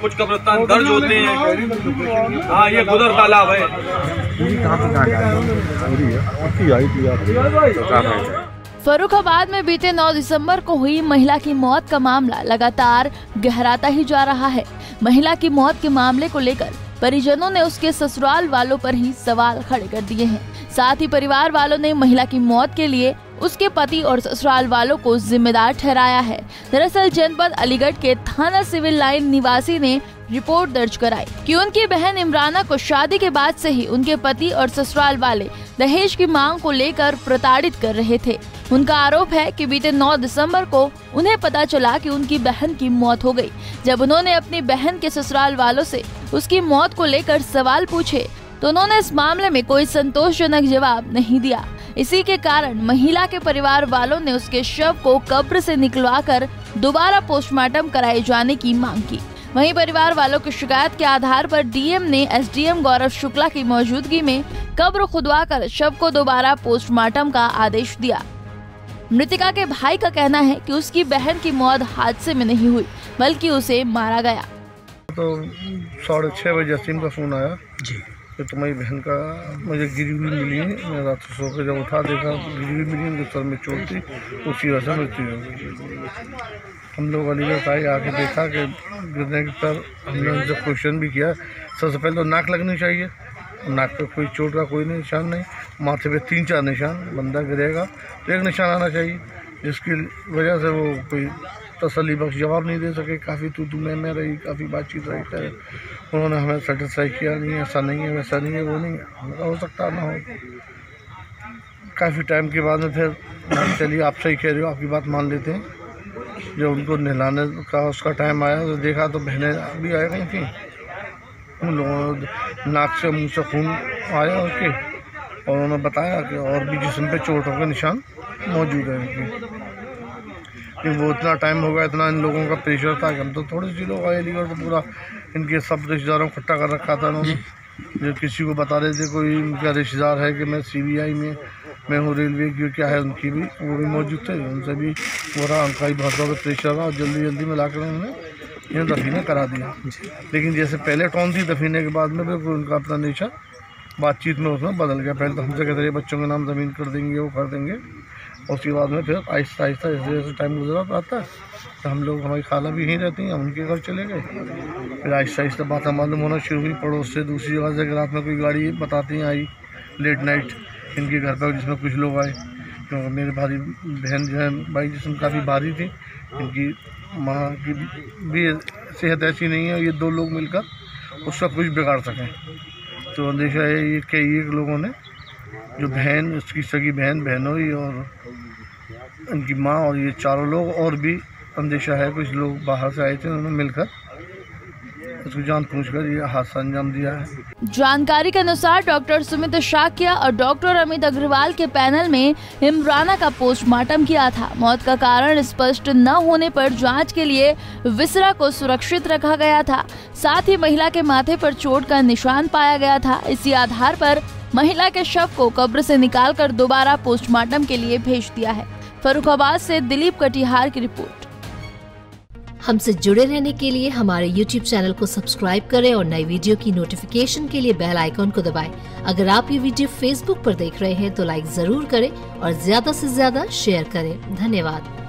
कुछ कब्रस्तान दर्ज होते हैं। हाँ ये गुदर तालाब है? फरुखाबाद में बीते 9 दिसंबर को हुई महिला की मौत का मामला लगातार गहराता ही जा रहा है। महिला की मौत के मामले को लेकर परिजनों ने उसके ससुराल वालों पर ही सवाल खड़े कर दिए हैं। साथ ही परिवार वालों ने महिला की मौत के लिए उसके पति और ससुराल वालों को जिम्मेदार ठहराया है। दरअसल जनपद अलीगढ़ के थाना सिविल लाइन निवासी ने रिपोर्ट दर्ज कराई कि उनकी बहन इमराना को शादी के बाद से ही उनके पति और ससुराल वाले दहेज की मांग को लेकर प्रताड़ित कर रहे थे। उनका आरोप है कि बीते 9 दिसंबर को उन्हें पता चला कि उनकी बहन की मौत हो गई। जब उन्होंने अपनी बहन के ससुराल वालों से उसकी मौत को लेकर सवाल पूछे तो उन्होंने इस मामले में कोई संतोषजनक जवाब नहीं दिया। इसी के कारण महिला के परिवार वालों ने उसके शव को कब्र से निकलवाकर दोबारा पोस्टमार्टम कराए जाने की मांग की। वहीं परिवार वालों की शिकायत के आधार पर डीएम ने एसडीएम गौरव शुक्ला की मौजूदगी में कब्र खुदवा कर शव को दोबारा पोस्टमार्टम का आदेश दिया। मृतिका के भाई का कहना है कि उसकी बहन की मौत हादसे में नहीं हुई बल्कि उसे मारा गया। तो साढ़े छह बजे जसीम का फ़ोन आया। जी। कि तुम्हारी बहन का मुझे गिरी हुई मिली है। मैं रात सो के जब उठा देखा तो गिरी हुई मिली उनके सर में चोट थी, उसी वजह से मृत्यु हो गई। हम लोग अलीगढ़ आए, आके देखा कि गिरने के पर हमने उनसे क्वेश्चन भी किया, सबसे पहले तो नाक लगनी चाहिए। नाक पे कोई चोट का कोई निशान नहीं, माथे पे तीन चार निशान, बंदा गिरेगा तो एक निशान आना चाहिए। जिसकी वजह से वो कोई तसली बख्श जवाब नहीं दे सके। काफ़ी तू तू मैं रही, काफ़ी बातचीत रही है उन्होंने हमें सेटिस्फाई किया नहीं, ऐसा नहीं है, वैसा नहीं है, वो नहीं है। हो सकता ना हो। काफ़ी टाइम के बाद में फिर चलिए, आप सही कह रहे हो, आपकी बात मान लेते हैं। जब उनको नहलाने का उसका टाइम आया तो देखा तो बहनें भी आया गई थी। उन लोगों नाक से, मुँह से खून आया उसके और उन्होंने बताया कि और भी जिसम पे चोटों के निशान मौजूद हैं उनके। कि वो इतना टाइम हो गया इतना इन लोगों का प्रेशर था कि हम तो थोड़े से लोग आए अलीगढ़ तो पूरा इनके सब रिश्तेदारों को इकट्ठा कर रखा था उन्होंने जो। किसी को बता रहे थे कोई उनका रिश्तेदार है कि मैं सीबीआई में मैं हूँ रेलवे की क्या है उनकी भी वो भी मौजूद थे। उनसे भी पूरा उनका ही बहुत ज़्यादा प्रेशर रहा और जल्दी जल्दी में ला कर उन्होंने इन्हें दफीने करा दिया। लेकिन जैसे पहले टोन थी दफीने के बाद में बिल्कुल उनका अपना नेचर बातचीत में उसमें बदल गया। पहले तो हमसे कहते रहे बच्चों के नाम ज़मीन कर देंगे वो कर देंगे। उसके बाद में फिर आहिस्ता आहिस्ता जैसे जैसे टाइम गुजरा है। तो हम लोग, हमारी खाला भी यहीं रहती हैं उनके घर चले गए। फिर आहिस्ता आहिस्ता बातें मालूम होना शुरू हुई, पड़ोस से दूसरी जगह से रात में कोई गाड़ी बताती हैं आई लेट नाइट इनके घर पर जिसमें कुछ लोग आए। क्योंकि मेरे भारी बहन जो है, भाई जिसम काफ़ी भारी थी, इनकी माँ की भी सेहत ऐसी नहीं है, ये दो लोग मिलकर उसका कुछ बिगाड़ सकें। तो अंदेशा है, ये एक लोगों ने जो बहन, उसकी सगी बहन बहनोई और उनकी माँ और ये चारों लोग और भी अंदेशा है कुछ लोग बाहर से आए थे, उन्होंने मिलकर उसको जान पूछ कर ये हादसा अंजाम दिया है। जानकारी के अनुसार डॉक्टर सुमित शाक्य और डॉक्टर अमित अग्रवाल के पैनल में इमराना का पोस्टमार्टम किया था। मौत का कारण स्पष्ट न होने पर जाँच के लिए विसरा को सुरक्षित रखा गया था। साथ ही महिला के माथे पर चोट का निशान पाया गया था। इसी आधार पर महिला के शव को कब्र से निकालकर दोबारा पोस्टमार्टम के लिए भेज दिया है। फरुखाबाद से दिलीप कटिहार की रिपोर्ट। हमसे जुड़े रहने के लिए हमारे YouTube चैनल को सब्सक्राइब करें और नई वीडियो की नोटिफिकेशन के लिए बेल आइकॉन को दबाएँ। अगर आप ये वीडियो Facebook पर देख रहे हैं तो लाइक ज़रूर करें और ज़्यादा से ज़्यादा शेयर करें। धन्यवाद।